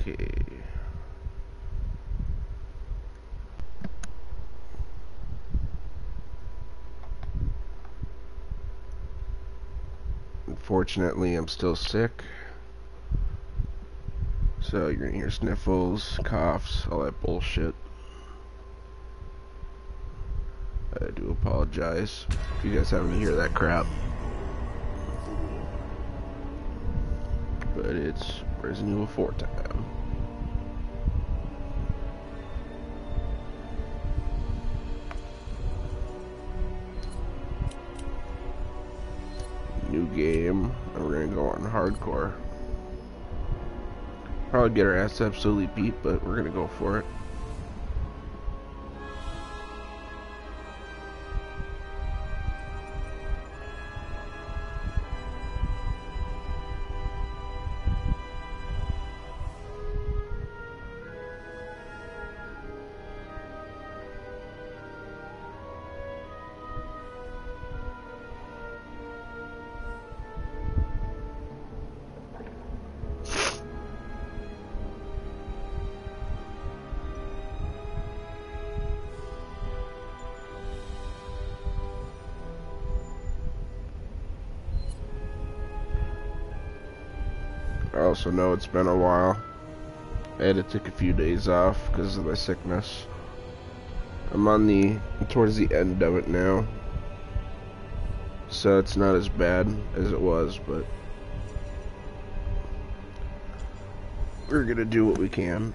Okay. Unfortunately, I'm still sick. So you're gonna hear sniffles, coughs, all that bullshit. I do apologize if you guys haven't hear that crap. But it's Resident Evil 4 time. New game, and we're gonna go on hardcore. Probably get our ass absolutely beat, but we're gonna go for it. I also know it's been a while. I had to take a few days off because of my sickness. I'm on the towards the end of it now. So it's not as bad as it was, but we're gonna do what we can.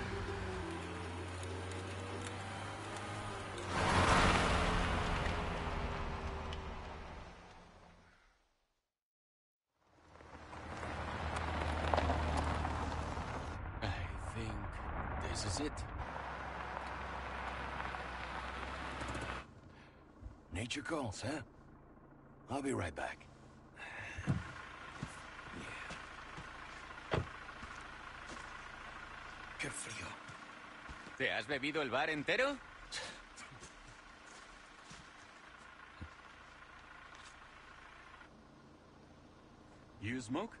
it. Nature calls, huh? I'll be right back. ¡Qué frío! ¿Te has bebido el bar entero? You smoke?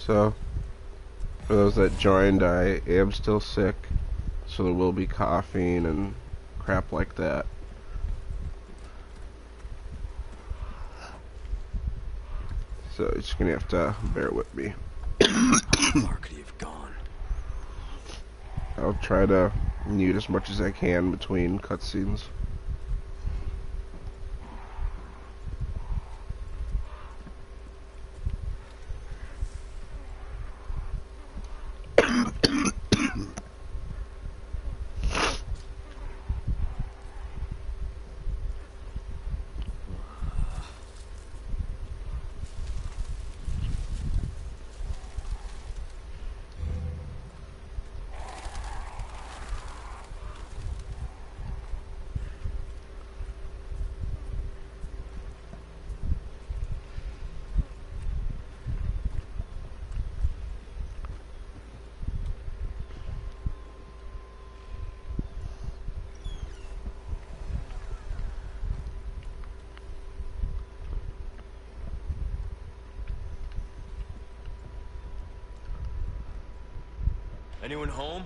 So, for those that joined, I am still sick, so there will be coughing and crap like that. So, you're just gonna have to bear with me. How far could he have gone? I'll try to mute as much as I can between cutscenes. Anyone home?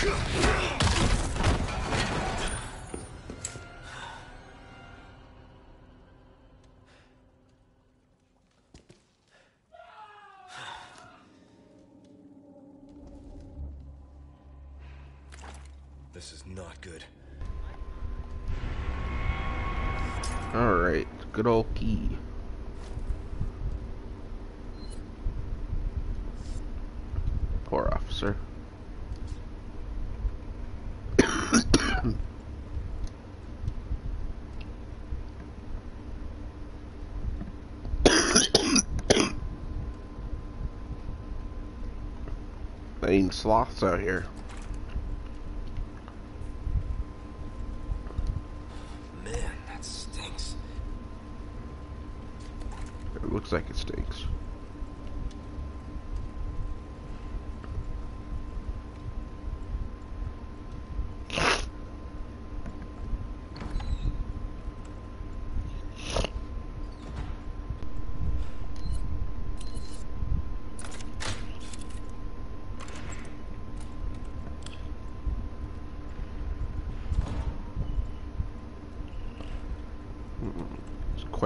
This is not good. Alright, good old key. Poor officer. Eating sloths out here. Man, that stinks. It looks like it stinks.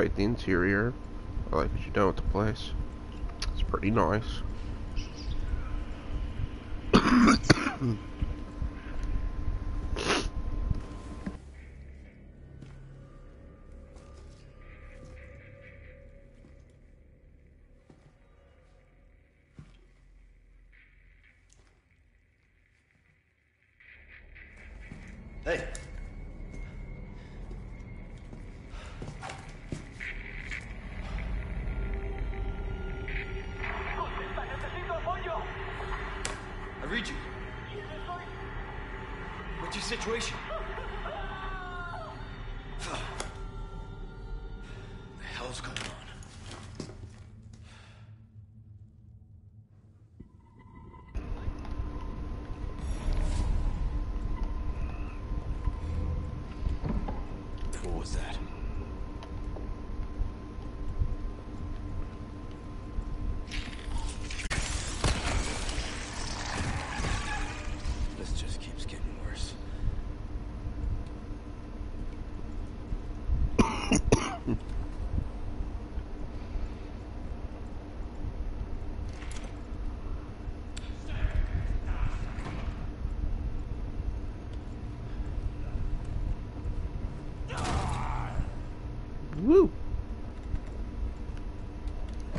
Quite the interior. I like what you've done with the place. It's pretty nice. read you. What's your situation? the hell's going on? What was that? This just keeps getting worse. Woo!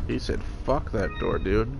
He said, fuck that door, dude.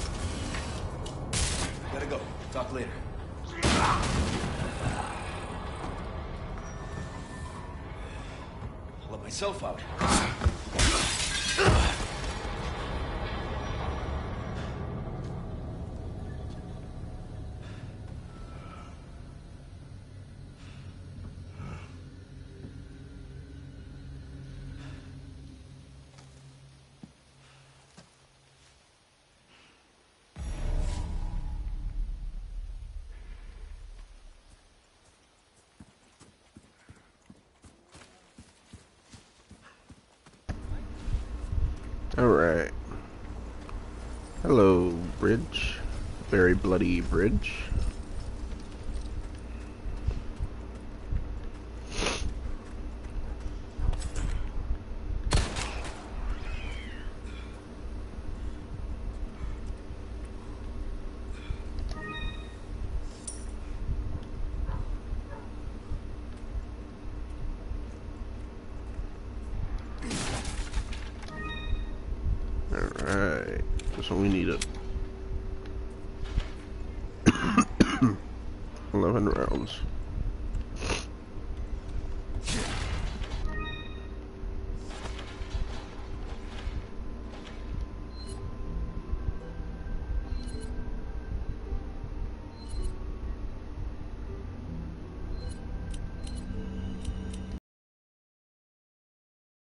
Gotta go. Talk later. Let myself out. Hello, bridge. Very bloody bridge. Alright. That's what we needed. 11 rounds.